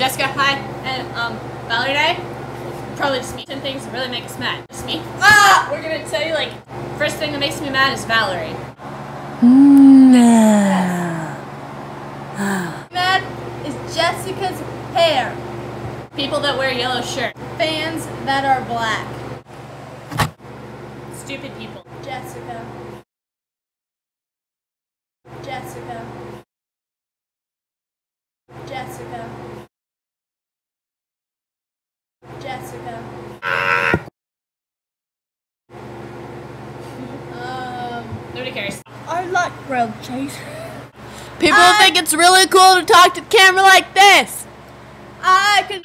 Jessica, hi, and um, Valorie and I, probably just me. Ten things that really make us mad. Just me. Ah! We're gonna tell you, like, first thing that makes me mad is Valorie. Mad is Jessica's hair. People that wear yellow shirts. Fans that are black. Stupid people. Jessica. Jessica. Jessica. Jessica. um, Nobody cares. I like grilled cheese. People I- think it's really cool to talk to the camera like this. I can.